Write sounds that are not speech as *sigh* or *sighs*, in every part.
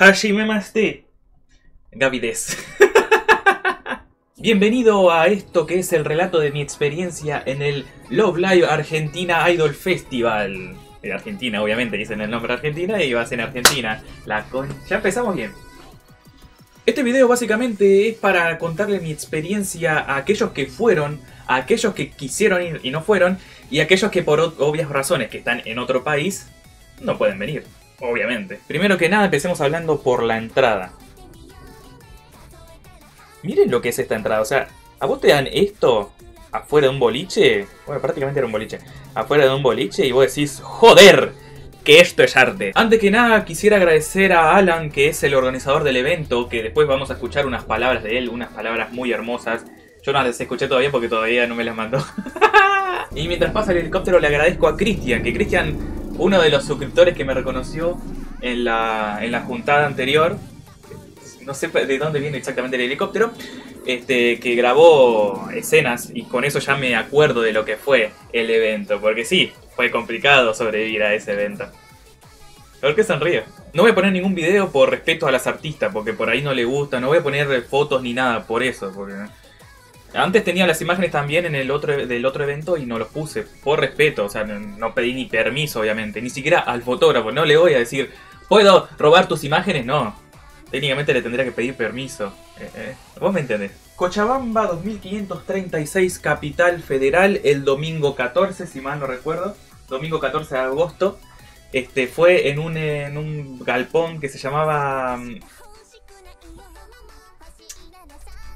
Hashime Maste. Gavides. *laughs* Bienvenido a esto que es el relato de mi experiencia en el Love Live Argentina Idol Festival. De Argentina, obviamente, dicen el nombre Argentina y va a ser en Argentina. La con... Ya empezamos bien. Este video básicamente es para contarle mi experiencia a aquellos que fueron, a aquellos que quisieron ir y no fueron, y a aquellos que por obvias razones que están en otro país no pueden venir, obviamente. Primero que nada empecemos hablando por la entrada. Miren lo que es esta entrada, o sea, ¿a vos te dan esto afuera de un boliche? Bueno, prácticamente era un boliche. Afuera de un boliche y vos decís, ¡joder! Que esto es arte. Antes que nada, quisiera agradecer a Alan, que es el organizador del evento, que después vamos a escuchar unas palabras de él, unas palabras muy hermosas. Yo no las escuché todavía porque todavía no me las mandó. *laughs* y mientras pasa el helicóptero, le agradezco a Cristian, que Cristian, uno de los suscriptores que me reconoció en la, en la juntada anterior, no sé de dónde viene exactamente el helicóptero, este, que grabó escenas y con eso ya me acuerdo de lo que fue el evento, porque sí, fue complicado sobrevivir a ese evento. ¿Por qué sonrío? No voy a poner ningún video por respeto a las artistas, porque por ahí no le gusta, no voy a poner fotos ni nada por eso, porque... Antes tenía las imágenes también en el otro del otro evento y no los puse, por respeto, o sea, no, pedí ni permiso, obviamente, ni siquiera al fotógrafo, no le voy a decir, ¿puedo robar tus imágenes? No, técnicamente le tendría que pedir permiso. Eh, eh, Vos me entendés. Cochabamba 2536 Capital Federal el domingo 14, si mal no recuerdo. Domingo 14 de agosto. Este fue en un, en un galpón que se llamaba... mm,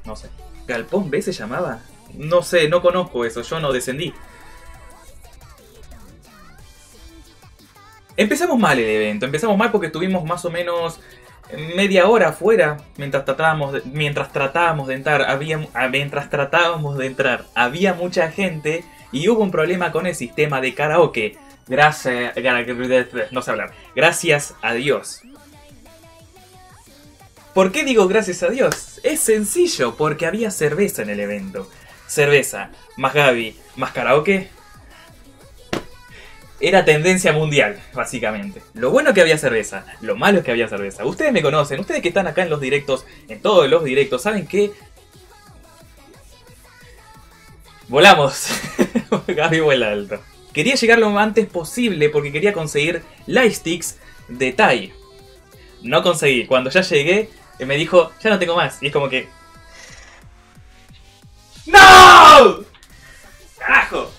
No sé. ¿Galpón B se llamaba? No sé, no conozco eso, yo no descendí. Empezamos mal el evento, empezamos mal porque estuvimos más o menos media hora afuera mientras tratábamos de, mientras tratábamos de entrar había ah, mientras tratábamos de entrar había mucha gente y hubo un problema con el sistema de karaoke gracias no sé hablar gracias a Dios ¿Por qué digo gracias a Dios? Es sencillo, porque había cerveza en el evento. Cerveza, más Gaby, más karaoke. Era tendencia mundial, básicamente. Lo bueno que había cerveza, lo malo es que había cerveza. Ustedes me conocen, ustedes que están acá en los directos, en todos los directos, saben que... Volamos. *laughs* Gaby vuela alto. Quería llegar lo antes posible porque quería conseguir lightsticks de Tai. No conseguí. Cuando ya llegué, eh, me dijo, ya no tengo más. Y es como que... ¡No! ¡Carajo!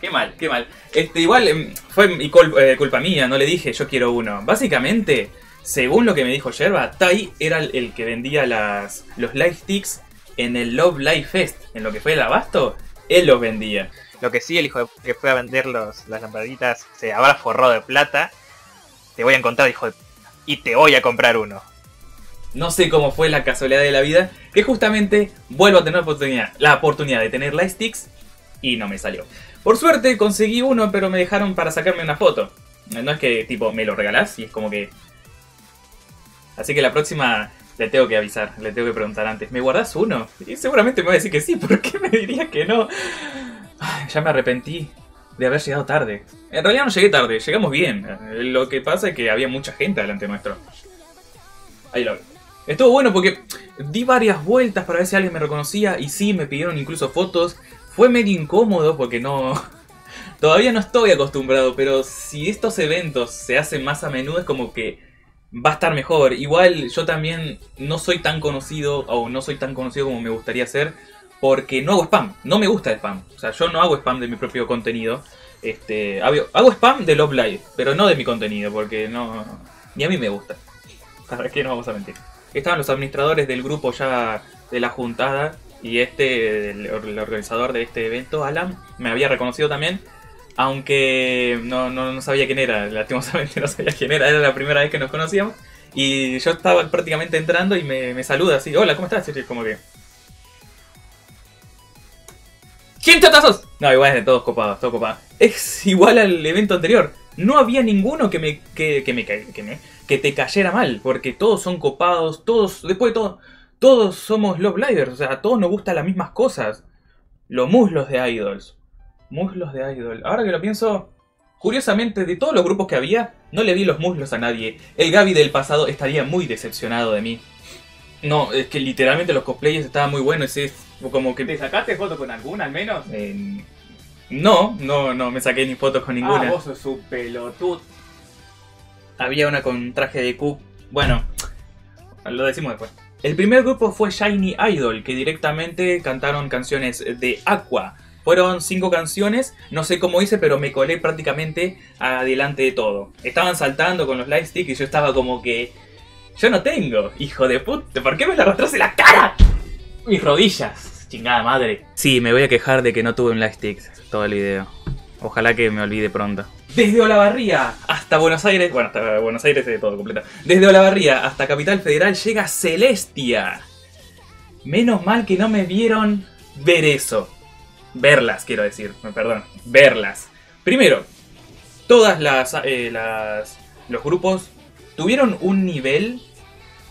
Qué mal, qué mal. Este, igual em, fue mi eh, culpa mía, no le dije yo quiero uno. Básicamente, según lo que me dijo Yerba, Tai era el, el que vendía las, los lightsticks en el Love Live Fest. En lo que fue el abasto, él los vendía. Lo que sí, el hijo de que fue a vender los, las lamparitas se habrá forrado de plata. Te voy a encontrar, hijo de y te voy a comprar uno. No sé cómo fue la casualidad de la vida, que justamente vuelvo a tener la oportunidad, la de tener lightsticks y no me salió. Por suerte conseguí uno, pero me dejaron para sacarme una foto. No es que tipo me lo regalás y es como que... Así que la próxima le tengo que avisar, le tengo que preguntar antes, ¿me guardás uno? Y seguramente me va a decir que sí, *laughs* ¿por qué me diría que no? Ya me arrepentí de haber llegado tarde. En realidad no llegué tarde, llegamos bien. Lo que pasa es que había mucha gente delante nuestro. Ahí lo Estuvo bueno porque di varias vueltas para ver si alguien me reconocía y sí, me pidieron incluso fotos. Fue medio incómodo porque no... *laughs* Todavía no estoy acostumbrado, pero si estos eventos se hacen más a menudo es como que va a estar mejor. Igual yo también no soy tan conocido o no soy tan conocido como me gustaría ser porque no hago spam. No me gusta el spam. O sea, yo no hago spam de mi propio contenido. Este, hago spam de Love Live, pero no de mi contenido porque no... Ni a mí me gusta. ¿Para qué no vamos a mentir? Estaban los administradores del grupo ya de la juntada y este, el, organizador de este evento, Alan, me había reconocido también, aunque no, no, no sabía quién era, lastimosamente *laughs* no sabía quién era, era la primera vez que nos conocíamos. Y yo estaba prácticamente entrando y me, me saluda así, hola, ¿cómo estás? Y como que... ¿Quién sos? No, igual es de todos copados, todos copados. Es igual al evento anterior. No había ninguno que me, que, que me, que me, que te cayera mal, porque todos son copados, todos, después de todo, todos somos Love Livers, o sea, a todos nos gustan las mismas cosas. Los muslos de idols. Muslos de idol. Ahora que lo pienso, Curiosamente, de todos los grupos que había, no le vi los muslos a nadie. El Gaby del pasado estaría muy decepcionado de mí. No, es que literalmente los cosplayers estaban muy buenos. Es como que... ¿Te sacaste foto con alguna al menos? Eh, no, no, no me saqué ni fotos con ninguna. Ah, vos sos un pelotudo. Había una con traje de Q. Bueno, lo decimos después. El primer grupo fue Shiny Idol, que directamente cantaron canciones de Aqua. Fueron cinco canciones, no sé cómo hice, pero me colé prácticamente adelante de todo. Estaban saltando con los lightstick y yo estaba como que... Yo no tengo, hijo de puta, ¿por qué me lo arrastras en la cara? Mis rodillas, chingada madre. Sí, me voy a quejar de que no tuve un lightstick todo el video. Ojalá que me olvide pronto. Desde Olavarría hasta Buenos Aires, bueno, hasta Buenos Aires de todo completo. Desde Olavarría hasta Capital Federal llega Celestia. Menos mal que no me vieron ver eso. Verlas, quiero decir, perdón, verlas. Primero, todas las, eh, las los grupos tuvieron un nivel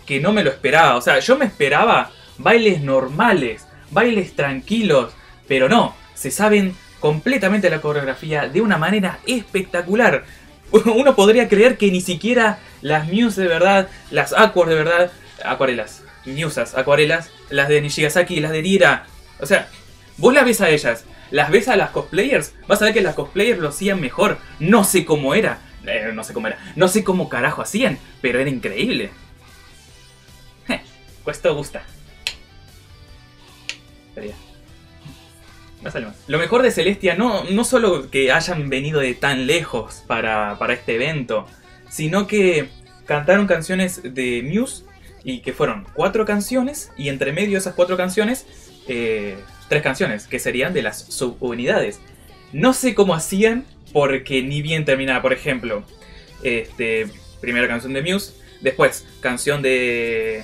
que no me lo esperaba. O sea, yo me esperaba bailes normales, bailes tranquilos, pero no, se saben completamente la coreografía de una manera espectacular. *laughs* Uno podría creer que ni siquiera las Muse de verdad, las Aquas de verdad, acuarelas, Musas, acuarelas, las de Nishigasaki, las de Rira, o sea, vos las ves a ellas, las ves a las cosplayers, vas a ver que las cosplayers lo hacían mejor. No sé cómo era, eh, no sé cómo era, no sé cómo carajo hacían, pero era increíble. *laughs* Je, Esto gusta. Lo mejor de Celestia no, no solo que hayan venido de tan lejos para, para este evento, sino que cantaron canciones de Muse y que fueron cuatro canciones y entre medio de esas cuatro canciones, eh, tres canciones que serían de las subunidades. No sé cómo hacían porque ni bien terminaba, por ejemplo, este, primera canción de Muse, después canción de,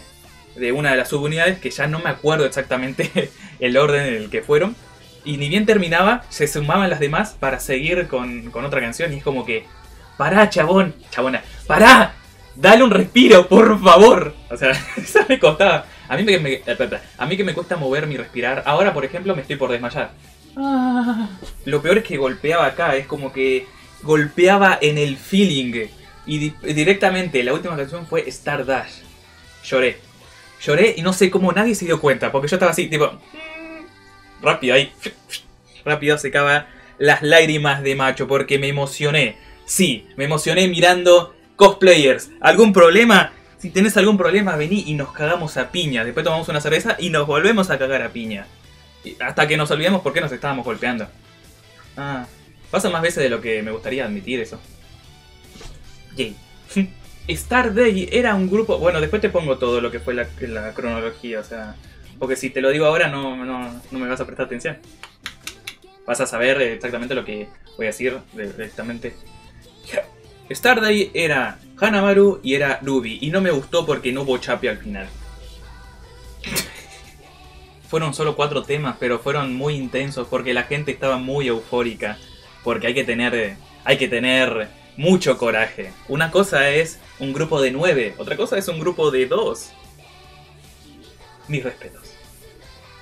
de una de las subunidades que ya no me acuerdo exactamente *laughs* el orden en el que fueron. Y ni bien terminaba, se sumaban las demás para seguir con, con otra canción. Y es como que, pará, chabón, chabona, pará, dale un respiro, por favor. O sea, *laughs* eso me costaba. A mí, me, me- eh, a mí que me cuesta moverme y respirar. Ahora, por ejemplo, me estoy por desmayar. Ah. Lo peor es que golpeaba acá, es como que golpeaba en el feeling. Y di- directamente, la última canción fue Stardust. Lloré. Lloré y no sé cómo nadie se dio cuenta, porque yo estaba así, tipo... Rápido ahí. Rápido secaba las lágrimas de macho, porque me emocioné. Sí, me emocioné mirando cosplayers. ¿Algún problema? Si tenés algún problema, vení y nos cagamos a piña. Después tomamos una cerveza y nos volvemos a cagar a piña. Hasta que nos olvidemos por qué nos estábamos golpeando. Ah, pasa más veces de lo que me gustaría admitir eso. Yay. *laughs* Star Day era un grupo. Bueno, después te pongo todo lo que fue la, la cronología, o sea. Porque si te lo digo ahora, no, no, no me vas a prestar atención. Vas a saber exactamente lo que voy a decir directamente. Star Day era Hanamaru y era Ruby. Y no me gustó porque no hubo chape al final. Fueron solo cuatro temas, pero fueron muy intensos porque la gente estaba muy eufórica. Porque hay que tener, hay que tener mucho coraje. Una cosa es un grupo de nueve, otra cosa es un grupo de dos. Mis respetos.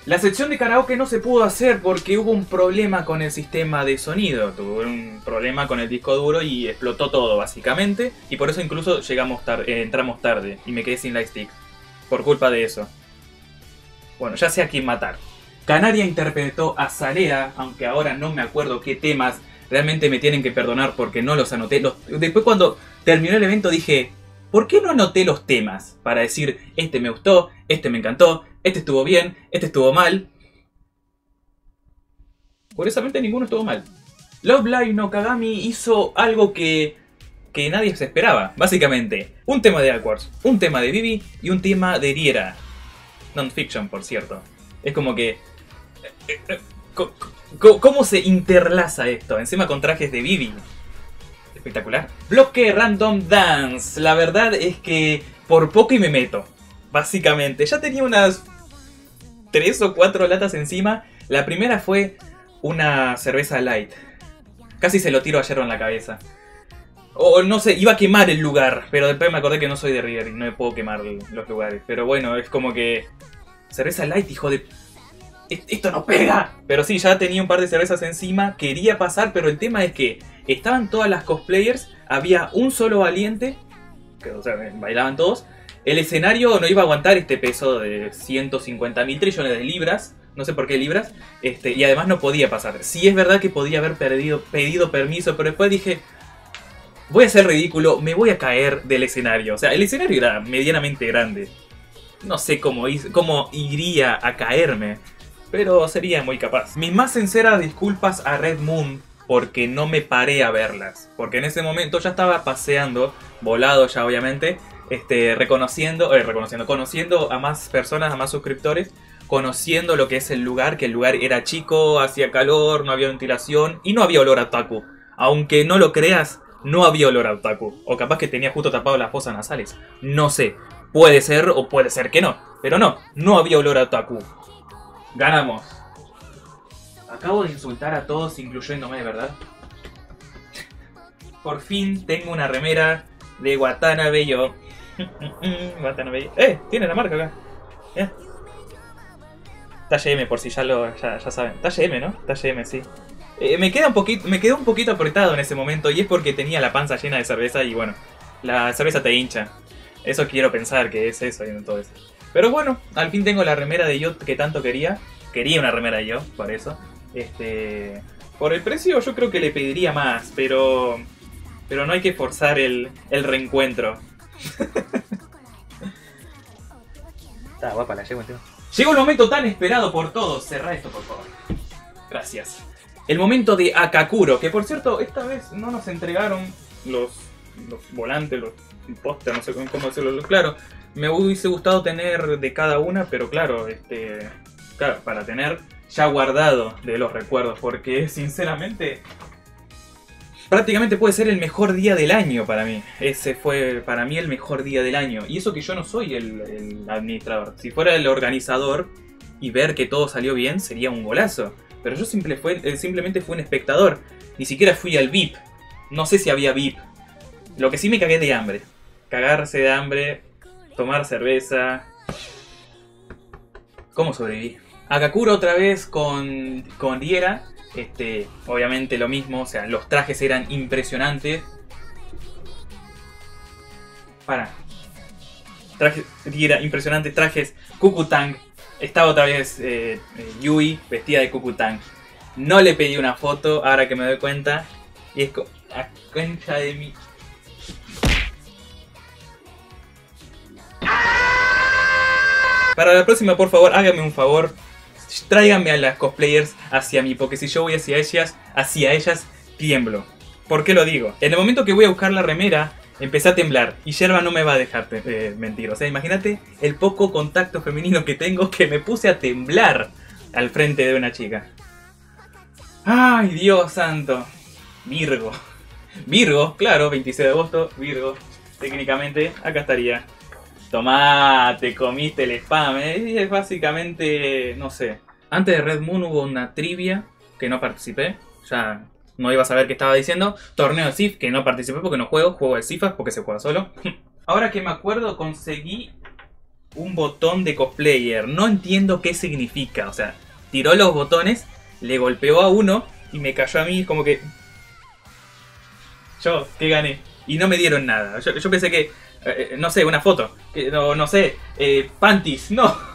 La sección de karaoke no se pudo hacer porque hubo un problema con el sistema de sonido. Tuvo un problema con el disco duro y explotó todo básicamente. Y por eso incluso llegamos tarde, entramos tarde y me quedé sin lightstick. Por culpa de eso. Bueno, ya sé a quién matar. Canaria interpretó a Salea, aunque ahora no me acuerdo qué temas. Realmente me tienen que perdonar porque no los anoté. Después cuando terminó el evento dije, ¿por qué no anoté los temas? Para decir, este me gustó, este me encantó, este estuvo bien, este estuvo mal. Curiosamente ninguno estuvo mal. Love Live no Kagami hizo algo que, que nadie se esperaba. Básicamente, un tema de Aquars, un tema de Vivi y un tema de Riera. Non-fiction, por cierto. Es como que... eh, eh, ¿Cómo se interlaza esto? Encima con trajes de Vivi. Espectacular. Bloque Random Dance. La verdad es que por poco y me meto. Básicamente. Ya tenía unas tres o cuatro latas encima. La primera fue una cerveza light. Casi se lo tiro a Jerro en la cabeza. O no sé, iba a quemar el lugar. Pero después me acordé que no soy de River y no me puedo quemar los lugares. Pero bueno, es como que... Cerveza light, hijo de... "E- Esto no pega. Pero sí, ya tenía un par de cervezas encima. Quería pasar, pero el tema es que estaban todas las cosplayers, había un solo valiente, que o sea, bailaban todos. El escenario no iba a aguantar este peso de 150 mil trillones de libras, no sé por qué libras, este, y además no podía pasar. Sí es verdad que podía haber pedido permiso, pero después dije, voy a ser ridículo, me voy a caer del escenario. O sea, el escenario era medianamente grande. No sé cómo, cómo iría a caerme, pero sería muy capaz. Mis más sinceras disculpas a Red Moon porque no me paré a verlas. Porque en ese momento ya estaba paseando, volado ya obviamente, este, reconociendo, eh, reconociendo, conociendo a más personas, a más suscriptores, conociendo lo que es el lugar, que el lugar era chico, hacía calor, no había ventilación y no había olor a taku. Aunque no lo creas, no había olor a otaku. O capaz que tenía justo tapado las fosas nasales. No sé. Puede ser o puede ser que no. Pero no, no había olor a otaku. Ganamos. Acabo de insultar a todos, incluyéndome, ¿verdad? Por fin tengo una remera de Watanabe yo. *laughs* ¡Eh! Tiene la marca acá. Ya. Talla M, por si ya lo ya, ya saben. Talla M, ¿no? Talla M, sí. Eh, me, queda un poquito, me quedó un poquito apretado en ese momento y es porque tenía la panza llena de cerveza y bueno, la cerveza te hincha. Eso quiero pensar que es eso y todo eso. Pero bueno, al fin tengo la remera de yo que tanto quería. Quería una remera de yo, por eso. Este, por el precio yo creo que le pediría más, pero pero no hay que forzar el, el reencuentro. *laughs* Está guapa la llevo encima. Llegó el momento tan esperado por todos. Cerrá esto, por favor. Gracias. El momento de Akakuro, que por cierto, esta vez no nos entregaron los, volantes, los póster, no sé cómo decirlo. Claro, me hubiese gustado tener de cada una, pero claro, este, claro, para tener ya guardado de los recuerdos, porque sinceramente prácticamente puede ser el mejor día del año para mí. Ese fue para mí el mejor día del año. Y eso que yo no soy el, administrador. Si fuera el organizador y ver que todo salió bien, sería un golazo. Pero yo simple fue, eh, simplemente fui un espectador. Ni siquiera fui al VIP. No sé si había VIP. Lo que sí me cagué de hambre. Cagarse de hambre, tomar cerveza. ¿Cómo sobreviví? Akakuro otra vez con, con Diera. Este, obviamente lo mismo, o sea, los trajes eran impresionantes. Para. Trajes, Diera, impresionantes trajes. Kukutang. Estaba otra vez eh, eh, Yui vestida de Kukutang. No le pedí una foto, ahora que me doy cuenta. Y es como. A concha de mi. Para la próxima, por favor, hágame un favor. Tráiganme a las cosplayers hacia mí, porque si yo voy hacia ellas, hacia ellas, tiemblo. ¿Por qué lo digo? En el momento que voy a buscar la remera, empecé a temblar. Y Yerba no me va a dejar eh, mentir. O sea, imagínate el poco contacto femenino que tengo que me puse a temblar al frente de una chica. ¡Ay, Dios santo! Virgo. Virgo, claro, 26 de agosto, Virgo. Técnicamente, acá estaría. Tomá, te comiste el spam. eh, Es básicamente, no sé. Antes de Red Moon hubo una trivia que no participé. Ya no iba a saber qué estaba diciendo. Torneo de Sif que no participé porque no juego. Juego de Sifas porque se juega solo. *laughs* Ahora que me acuerdo, conseguí un botón de cosplayer. No entiendo qué significa. O sea, tiró los botones, le golpeó a uno y me cayó a mí como que... Yo, que gané. Y no me dieron nada. Yo pensé que eh, no sé, una foto. Que, no, sé, eh, panties, no.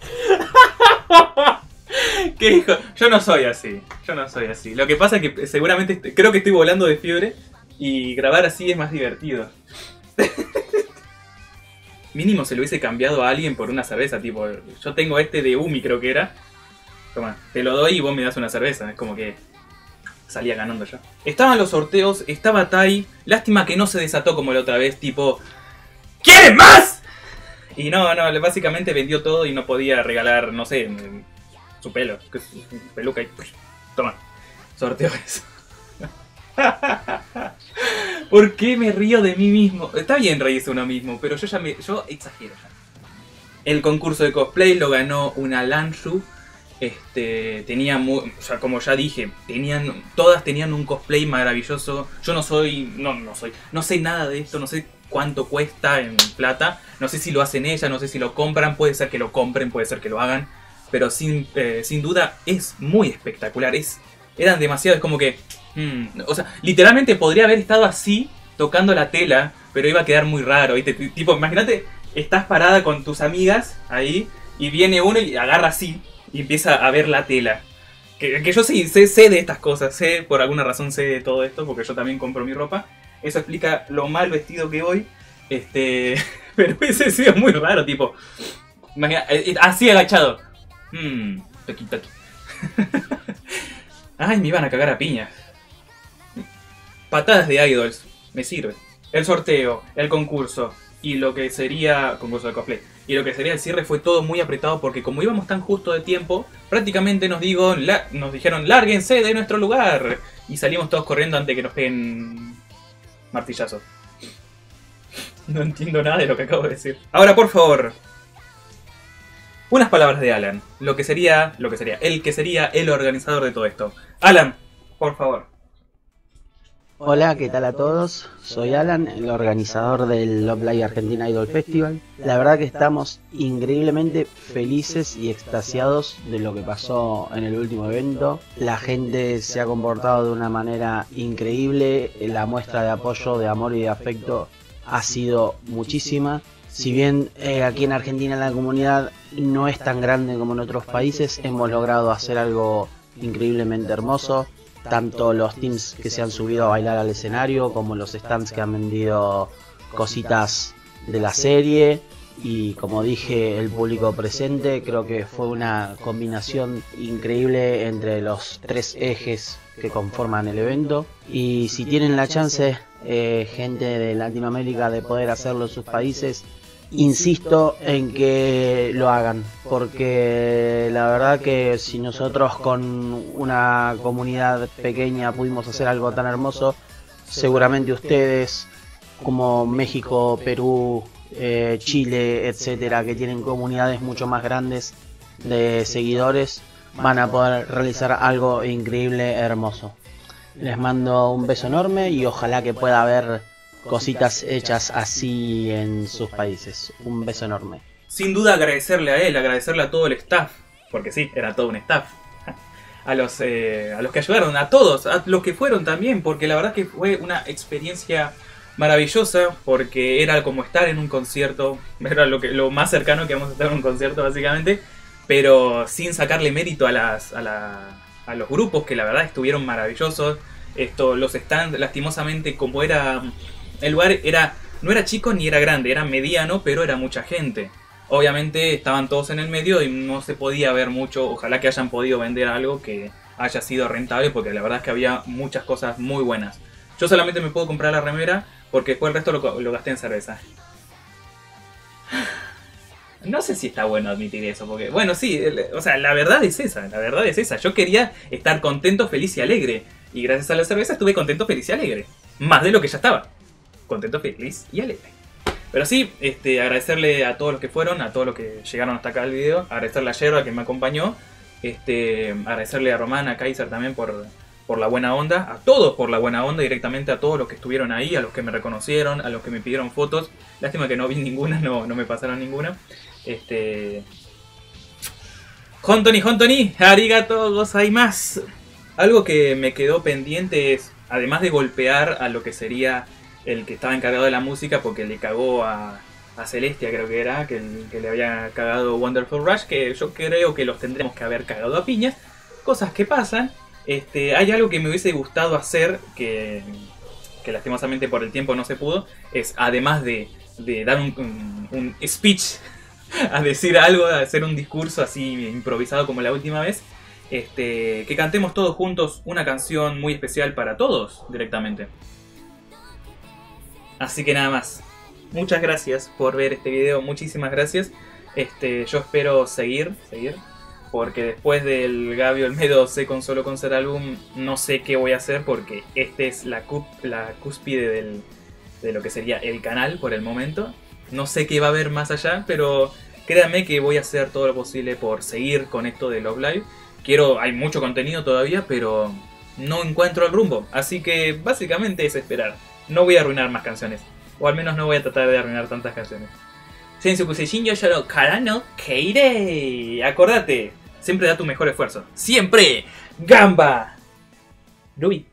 *laughs* ¿Qué dijo? Yo no soy así, yo no soy así. Lo que pasa es que seguramente creo que estoy volando de fiebre y grabar así es más divertido. *laughs* Mínimo se lo hubiese cambiado a alguien por una cerveza, tipo, yo tengo este de Umi creo que era. Toma, te lo doy y vos me das una cerveza. Es como que salía ganando yo. Estaban los sorteos, estaba Tai. Lástima que no se desató como la otra vez, tipo. ¿Quieres más? Y no, no, básicamente vendió todo y no podía regalar, no sé, su pelo, peluca y. Toma, sorteo eso. *laughs* ¿Por qué me río de mí mismo? Está bien reírse uno mismo, pero yo ya me. Yo exagero ya. El concurso de cosplay lo ganó una Lanshu este, tenía como ya dije, tenían, todas tenían un cosplay maravilloso. Yo no soy, no, no soy, no sé nada de esto, no sé cuánto cuesta en plata. No sé si lo hacen ella, no sé si lo compran, puede ser que lo compren, puede ser que lo hagan. Pero sin, eh, sin duda es muy espectacular. Es, eran demasiado, es como que... mm, o sea, literalmente podría haber estado así, tocando la tela, pero iba a quedar muy raro. ¿viste? Tipo, imagínate, estás parada con tus amigas ahí y viene uno y agarra así y empieza a ver la tela. Que, yo sí sé, sé de estas cosas, sé, por alguna razón sé de todo esto, porque yo también compro mi ropa. Eso explica lo mal vestido que voy. Este, *laughs* pero ese sido muy raro, tipo. Imagina, eh, eh, así agachado. Mmm, toqui toqui. *laughs* Ay, me iban a cagar a piña. Patadas de idols, me sirve. El sorteo, el concurso y lo que sería. concurso de cosplay. Y lo que sería el cierre fue todo muy apretado porque como íbamos tan justo de tiempo, prácticamente nos, digo, nos dijeron lárguense de nuestro lugar. Y salimos todos corriendo antes de que nos peguen martillazos. No entiendo nada de lo que acabo de decir. Ahora, por favor. Unas palabras de Alan. Lo que sería. Lo que sería. El que sería el organizador de todo esto. Alan, por favor. Hola, ¿qué tal a todos? Soy Alan, el organizador del Love Live Argentina Idol Festival. La verdad que estamos increíblemente felices y extasiados de lo que pasó en el último evento. La gente se ha comportado de una manera increíble, la muestra de apoyo, de amor y de afecto ha sido muchísima. Si bien eh, aquí en Argentina la comunidad no es tan grande como en otros países, hemos logrado hacer algo increíblemente hermoso tanto los teams que se han subido a bailar al escenario como los stands que han vendido cositas de la serie. Y como dije el público presente creo que fue una combinación increíble entre los tres ejes que conforman el evento. Y si tienen la chance eh, gente de Latinoamérica de poder hacerlo en sus países insisto en que lo hagan, porque la verdad que si nosotros con una comunidad pequeña pudimos hacer algo tan hermoso, seguramente ustedes como México, Perú, eh, Chile, etcétera, que tienen comunidades mucho más grandes de seguidores, van a poder realizar algo increíble, hermoso. Les mando un beso enorme y ojalá que pueda haber cositas hechas así en sus países. Un beso enorme. Sin duda agradecerle a él, agradecerle a todo el staff, porque sí, era todo un staff. *laughs* A los, eh, a los que ayudaron, a todos, a los que fueron también, porque la verdad que fue una experiencia maravillosa, porque era como estar en un concierto, *laughs* era lo, que, lo más cercano que vamos a estar en un concierto básicamente, pero sin sacarle mérito a, las, a, la- a los grupos que la verdad estuvieron maravillosos. Esto, los stands, lastimosamente, como era. El lugar era. No era chico ni era grande, era mediano, pero era mucha gente. Obviamente estaban todos en el medio y no se podía ver mucho. Ojalá que hayan podido vender algo que haya sido rentable, porque la verdad es que había muchas cosas muy buenas. Yo solamente me puedo comprar la remera porque después el resto lo, gasté en cerveza. *sighs* No sé si está bueno admitir eso, porque, bueno, sí, o sea, la verdad es esa, la verdad es esa. Yo quería estar contento, feliz y alegre. Y gracias a la cerveza estuve contento, feliz y alegre. Más de lo que ya estaba. Contento, feliz y alegre. Pero sí, este, agradecerle a todos los que fueron, a todos los que llegaron hasta acá al video. Agradecerle a Yerba que me acompañó. Este, agradecerle a Román, a Kaiser también por, por la buena onda. A todos por la buena onda, directamente a todos los que estuvieron ahí, a los que me reconocieron, a los que me pidieron fotos. Lástima que no vi ninguna, no, no me pasaron ninguna. Este. Hontoni, Hontoni, arigato gozaimasu. Algo que me quedó pendiente es, además de golpear a lo que sería el que estaba encargado de la música, porque le cagó a, a Celestia, creo que era, que, le había cagado Wonderful Rush, que yo creo que los tendremos que haber cagado a piñas. Cosas que pasan. Este, hay algo que me hubiese gustado hacer, que, que lastimosamente por el tiempo no se pudo, es además de, de dar un, un- un speech, *laughs* a decir algo, a hacer un discurso así improvisado como la última vez, este, que cantemos todos juntos una canción muy especial para todos directamente. Así que nada más. Muchas gracias por ver este video, muchísimas gracias. Este, yo espero seguir, seguir, porque después del Gabio Olmedo sé con solo con ser álbum, no sé qué voy a hacer porque este es la cúspide del, de lo que sería el canal por el momento. No sé qué va a haber más allá, pero créanme que voy a hacer todo lo posible por seguir con esto de Love Live. Quiero, hay mucho contenido todavía, pero no encuentro el rumbo. Así que básicamente es esperar. No voy a arruinar más canciones. O al menos no voy a tratar de arruinar tantas canciones. Sensu Kusei yo Shoro Karano Keirei. Acordate, siempre da tu mejor esfuerzo. Siempre. Gamba. Ruby.